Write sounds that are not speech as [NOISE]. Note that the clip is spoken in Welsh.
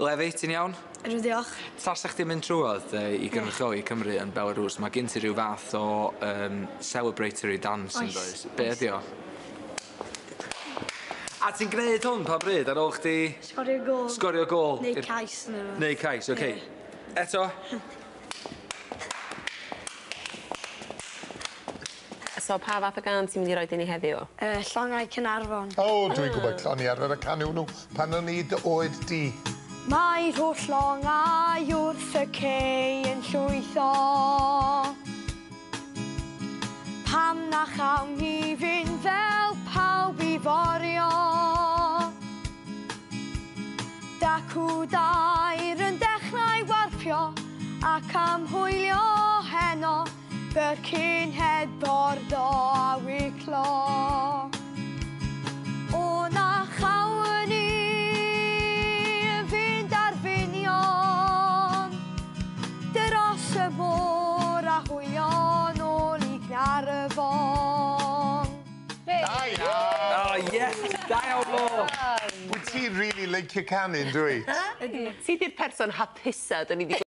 Lefi, ti'n iawn? Ydw, diolch. eich ti'n mynd trwodd e, i i Cymru yn Belarus, mae gen ti rhyw fath o um, celebratory dance yn dweud. Be ydi o? A ti'n gwneud hwn pa bryd ar ôl chdi... Sgorio gol. Sgorio gol. Neu cais. Neu cais, oce. Okay. Yeah. Eto? [LAUGHS] So, pa fath o gan ti'n mynd i roi dyn i heddiw? Uh, llongau Cynarfon. O, oh, dwi'n gwybod, llongau i arfer y canu nhw pan o'n i dy oed di. Mae'r holl longau wrth y cei yn llwytho Pam na chawn ni fynd fel pawb i forio dair yn dechrau warpio ac hwylio heno Byrcyn heb bordo a wyclo. y bor a hwylio nôl i y Gaerfon. Da iawn! Oh, yes! Da iawn, Mo! Wyt ti'n really licio canu, dwi? Ti di'r person hapusa, dyn ni wedi